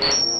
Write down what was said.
you